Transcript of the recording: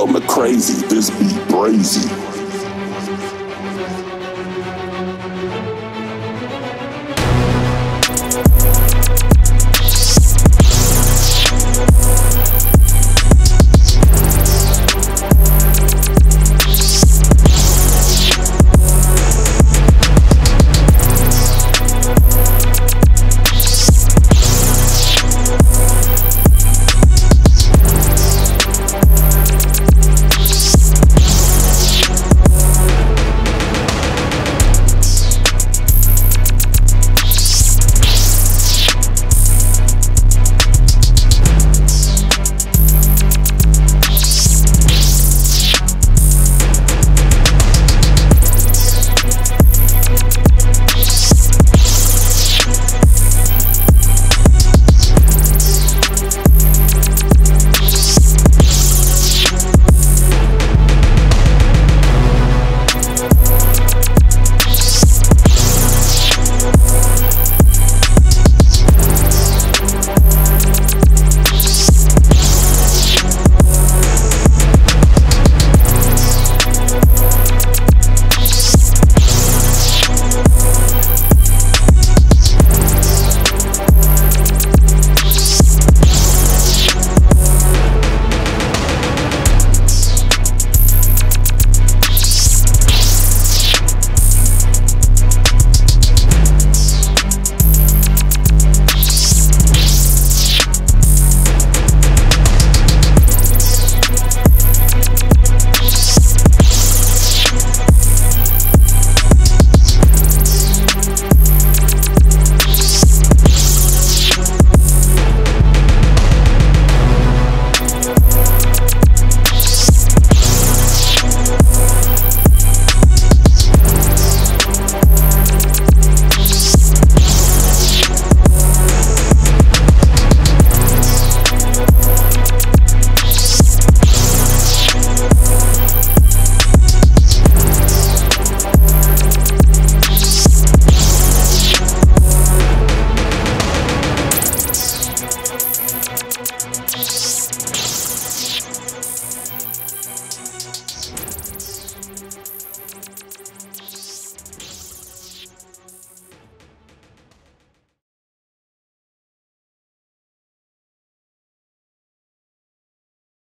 Yo, crazy. this beat brazy.